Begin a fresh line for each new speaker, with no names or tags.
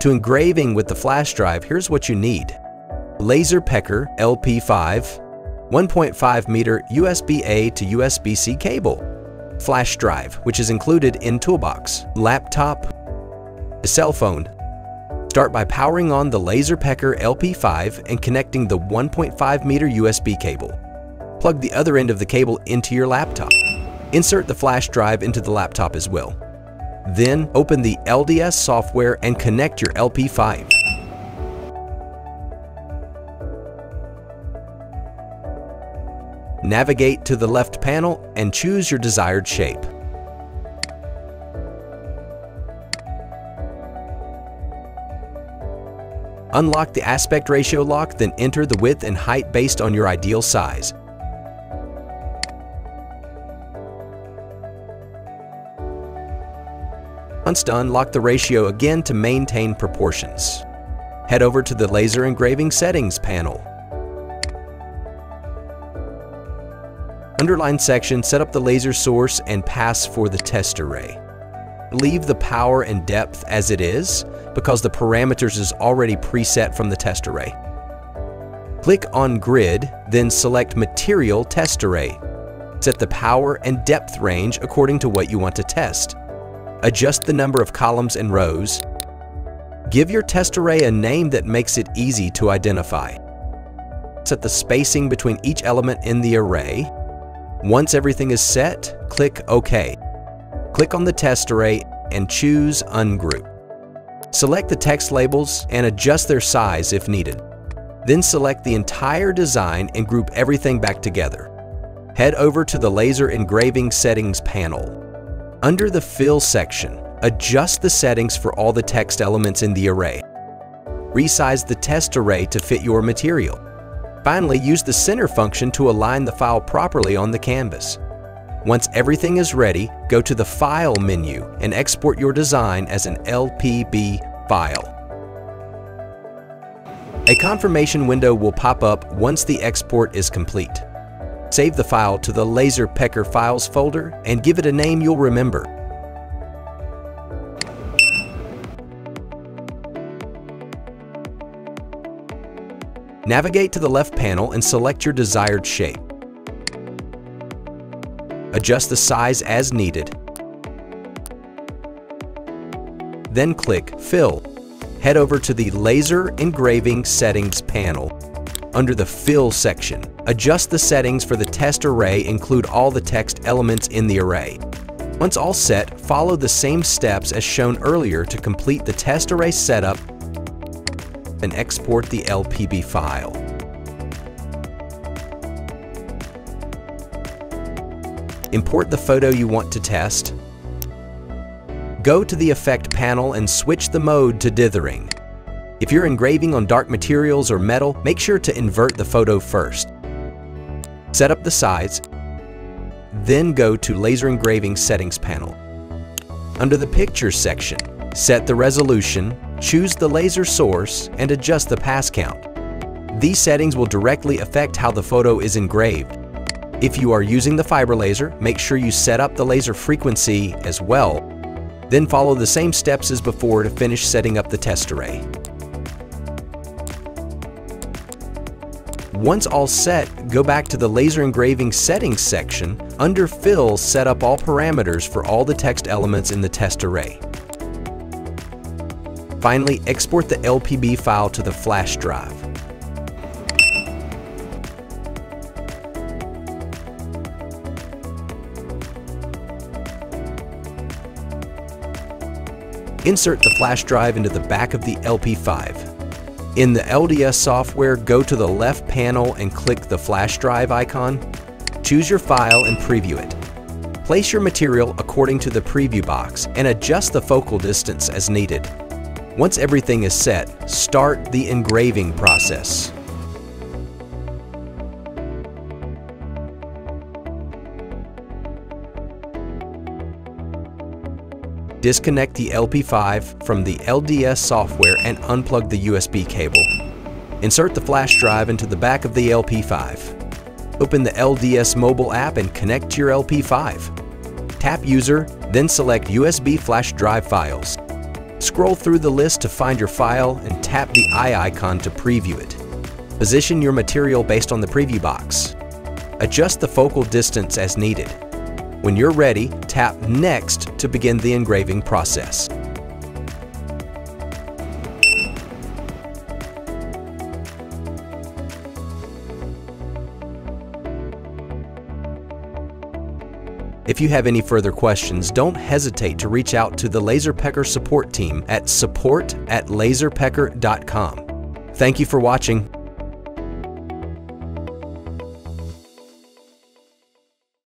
To engraving with the flash drive, here's what you need. LaserPecker LP5, 1.5 meter USB-A to USB-C cable, flash drive, which is included in Toolbox, laptop, cell phone. Start by powering on the LaserPecker LP5 and connecting the 1.5 meter USB cable. Plug the other end of the cable into your laptop. Insert the flash drive into the laptop as well. Then open the LDS software and connect your LP5. Navigate to the left panel and choose your desired shape. Unlock the aspect ratio lock, then enter the width and height based on your ideal size. Once done, lock the ratio again to maintain proportions. Head over to the Laser Engraving Settings panel. Underline section, set up the laser source and pass for the test array. Leave the power and depth as it is because the parameters is already preset from the test array. Click on Grid, then select Material Test Array. Set the power and depth range according to what you want to test. Adjust the number of columns and rows. Give your test array a name that makes it easy to identify. Set the spacing between each element in the array. Once everything is set, click OK. Click on the test array and choose Ungroup. Select the text labels and adjust their size if needed. Then select the entire design and group everything back together. Head over to the Laser Engraving Settings panel. Under the Fill section, adjust the settings for all the text elements in the array. Resize the test array to fit your material. Finally, use the center function to align the file properly on the canvas. Once everything is ready, go to the File menu and export your design as an LPB file. A confirmation window will pop up once the export is complete. Save the file to the LaserPecker Files folder and give it a name you'll remember. Navigate to the left panel and select your desired shape. Adjust the size as needed. Then click Fill. Head over to the Laser Engraving Settings panel. Under the Fill section, adjust the settings for the test array include all the text elements in the array. Once all set, follow the same steps as shown earlier to complete the test array setup and export the LPB file. Import the photo you want to test. Go to the Effect panel and switch the mode to dithering. If you're engraving on dark materials or metal, make sure to invert the photo first. Set up the size, then go to Laser Engraving Settings panel. Under the Pictures section, set the resolution, choose the laser source, and adjust the pass count. These settings will directly affect how the photo is engraved. If you are using the fiber laser, make sure you set up the laser frequency as well. Then follow the same steps as before to finish setting up the test array. Once all set, go back to the laser engraving settings section. Under Fill, set up all parameters for all the text elements in the test array. Finally, export the LPB file to the flash drive. Insert the flash drive into the back of the LP5. In the LDS software, go to the left panel and click the flash drive icon. Choose your file and preview it. Place your material according to the preview box and adjust the focal distance as needed. Once everything is set, start the engraving process. Disconnect the LP5 from the LDS software and unplug the USB cable. Insert the flash drive into the back of the LP5. Open the LDS mobile app and connect to your LP5. Tap User, then select USB flash drive files. Scroll through the list to find your file and tap the eye icon to preview it. Position your material based on the preview box. Adjust the focal distance as needed. When you're ready, tap Next to begin the engraving process. If you have any further questions, don't hesitate to reach out to the LaserPecker support team at support at laserpecker.com. Thank you for watching.